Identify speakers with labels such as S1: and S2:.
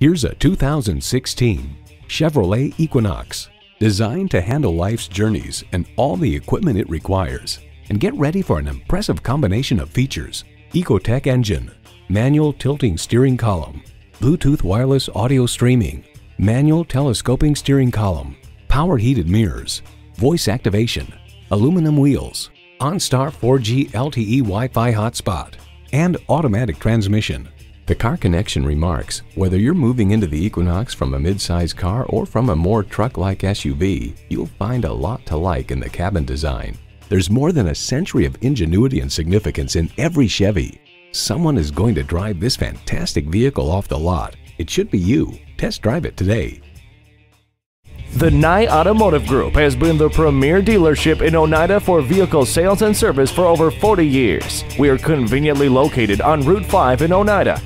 S1: Here's a 2016 Chevrolet Equinox, designed to handle life's journeys and all the equipment it requires. And get ready for an impressive combination of features. Ecotec engine, manual tilting steering column, Bluetooth wireless audio streaming, manual telescoping steering column, power heated mirrors, voice activation, aluminum wheels, OnStar 4G LTE Wi-Fi hotspot, and automatic transmission. The Car Connection remarks, whether you're moving into the Equinox from a midsize car or from a more truck-like SUV, you'll find a lot to like in the cabin design. There's more than a century of ingenuity and significance in every Chevy. Someone is going to drive this fantastic vehicle off the lot. It should be you. Test drive it today.
S2: The Nye Automotive Group has been the premier dealership in Oneida for vehicle sales and service for over 40 years. We are conveniently located on Route 5 in Oneida